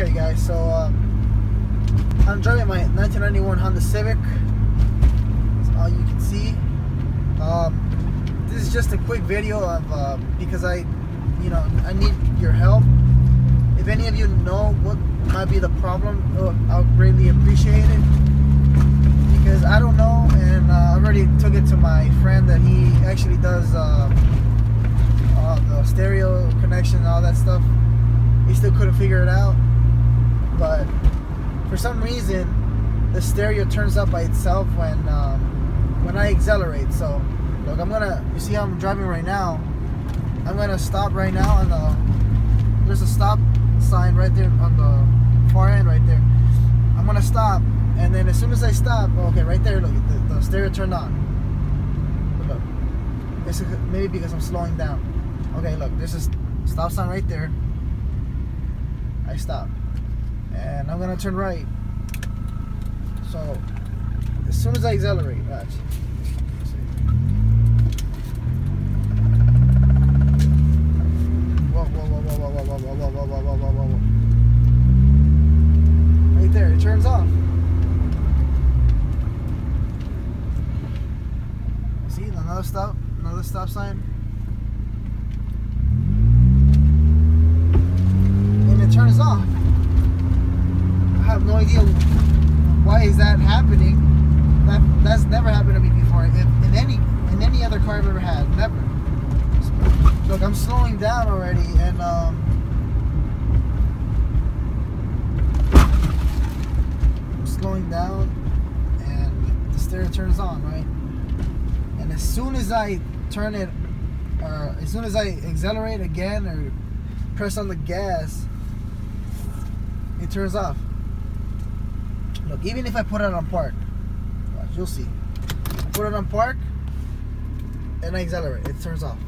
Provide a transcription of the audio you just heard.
Okay, guys, so uh, I'm driving my 1991 Honda Civic. That's all you can see. Um, this is just a quick video of uh, because I, you know, I need your help. If any of you know what might be the problem, uh, I'll greatly appreciate it. Because I don't know, and uh, I already took it to my friend that he actually does uh, uh, the stereo connection and all that stuff. He still couldn't figure it out, but for some reason, the stereo turns up by itself when um, when I accelerate. So, look, I'm gonna. You see how I'm driving right now? I'm gonna stop right now on the. There's a stop sign right there on the far end, right there. I'm gonna stop, and then as soon as I stop, okay, right there, look, the, the stereo turned on. Look, it's maybe because I'm slowing down. Okay, look, there's a stop sign right there. I stop, and I'm gonna turn right so as soon as I accelerate watch whoa, whoa, whoa, right there it turns off see another stop another stop sign no idea why is that happening. That that's never happened to me before. In, in any in any other car I've ever had, never. Look, I'm slowing down already, and um, I'm slowing down, and the stereo turns on, right? And as soon as I turn it, or as soon as I accelerate again or press on the gas, it turns off. Look, even if I put it on park, watch, you'll see. Put it on park, and I accelerate, it turns off.